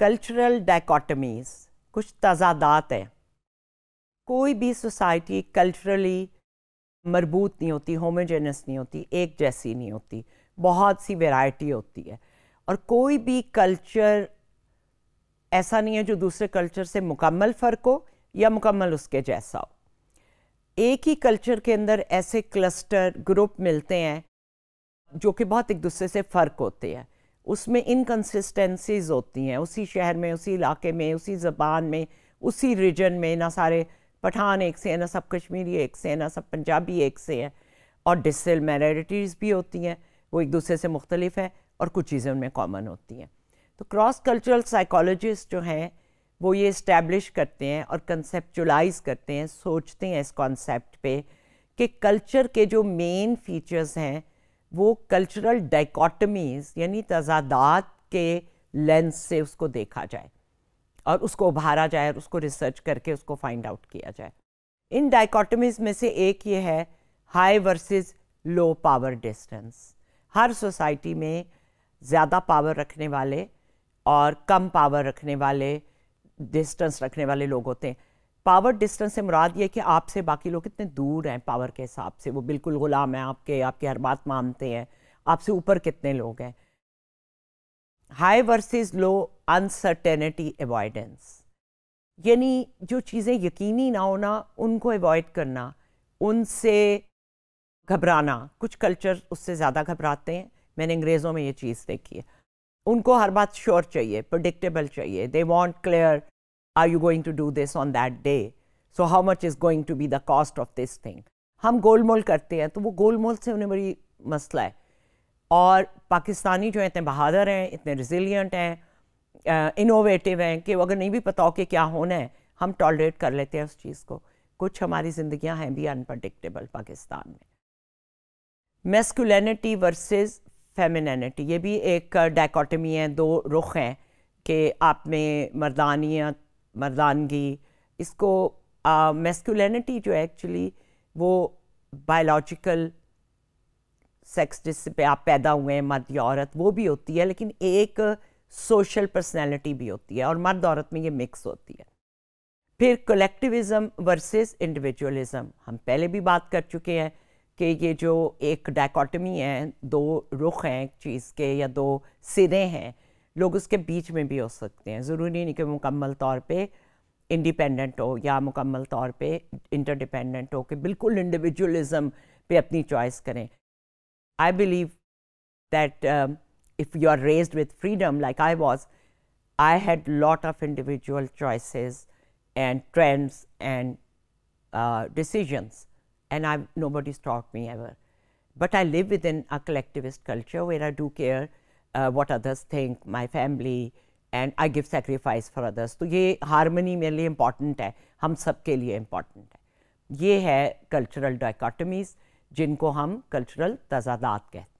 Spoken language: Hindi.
कल्चरल डायकोटमीज कुछ तजादात हैं। कोई भी सोसाइटी कल्चरली मरबूत नहीं होती होमोजेनस नहीं होती, एक जैसी नहीं होती, बहुत सी वैरायटी होती है। और कोई भी कल्चर ऐसा नहीं है जो दूसरे कल्चर से मुकम्मल फ़र्क हो या मुकम्मल उसके जैसा हो। एक ही कल्चर के अंदर ऐसे क्लस्टर ग्रुप मिलते हैं जो कि बहुत एक दूसरे से फ़र्क होते हैं। उसमें इनकन्सिस्टेंसीज होती हैं। उसी शहर में, उसी इलाके में, उसी ज़बान में, उसी रीजन में ना सारे पठान एक से हैं, ना सब कश्मीरी एक से हैं, ना सब पंजाबी एक से हैं। और डिसमिलैरिटीज़ भी होती हैं, वो एक दूसरे से मुख्तलिफ़ है और कुछ चीज़ें उनमें कॉमन होती हैं। तो क्रॉस कल्चरल साइकोलॉजिस्ट जो हैं, वो ये इस्टेब्लिश करते हैं और कंसेप्चुलाइज करते हैं, सोचते हैं इस कॉन्सेप्ट कि कल्चर के जो मेन फीचर्स हैं वो कल्चरल डाइकॉटमीज़ यानी तजादात के लेंस से उसको देखा जाए और उसको उभारा जाए और उसको रिसर्च करके उसको फाइंड आउट किया जाए। इन डाइकॉटमीज़ में से एक ये है high versus low power distance हर सोसाइटी में ज़्यादा पावर रखने वाले और कम पावर रखने वाले डिस्टेंस रखने वाले लोग होते हैं। पावर डिस्टेंस से मुराद ये कि आपसे बाकी लोग कितने दूर हैं पावर के हिसाब से? वो बिल्कुल गुलाम हैं आपके, आपकी हर बात मानते हैं। आपसे ऊपर कितने लोग हैं? High versus low uncertainty avoidance यानी जो चीज़ें यकीनी ना होना, उनको अवॉइड करना, उनसे घबराना। कुछ कल्चर उससे ज़्यादा घबराते हैं। मैंने अंग्रेज़ों में ये चीज़ देखी है। उनको हर बात श्योर चाहिए प्रडिक्टेबल चाहिए। They want clear are you going to do this on that day so how much is going to be the cost of this thing हम गोलमोल करते हैं तो वो गोलमोल से उन्हें बड़ी मसला है। और पाकिस्तानी जो हैं, इतने बहादुर हैं, इतने रिजिलियंट हैं इनोवेटिव हैं कि अगर नहीं भी पता हो कि क्या होना है, हम टॉलरेट कर लेते हैं उस चीज़ को। कुछ हमारी ज़िंदियाँ हैं भी अनप्रडिक्टेबल पाकिस्तान में। मेस्कुलैनिटी वर्सेस फेमिनिटी ये भी एक डायकोटमी है, दो रुख हैं कि आप में मर्दानियत मर्दानगी, इसको मेस्कुलैनिटी जो है एक्चुअली वो बायोलॉजिकल सेक्स जिस पे आप पैदा हुए हैं, मर्द या औरत, वो भी होती है, लेकिन एक सोशल पर्सनैलिटी भी होती है और मर्द औरत में ये मिक्स होती है। फिर कलेक्टिविज़म वर्सेस इंडिविजुअलिज्म हम पहले भी बात कर चुके हैं कि ये जो एक डायकोटमी है, दो रुख हैं चीज़ के या दो सिरे हैं लोग उसके बीच में भी हो सकते हैं ज़रूरी नहीं कि मुकम्मल तौर पे इंडिपेंडेंट हो या मुकम्मल तौर पे इंटरडिपेंडेंट हो कि बिल्कुल इंडिविजुअलिज्म पे अपनी चॉइस करें I believe that if you are raised with freedom like I was I had lot of individual choices and trends and decisions and I've, nobody's taught me ever. But I live within a collectivist culture where I do care uh, what others think, my family, and I give sacrifice for others. तो ये harmony मेरे लिए important है हम सब के लिए important है ये है cultural dichotomies जिनको हम cultural तजादात कहते हैं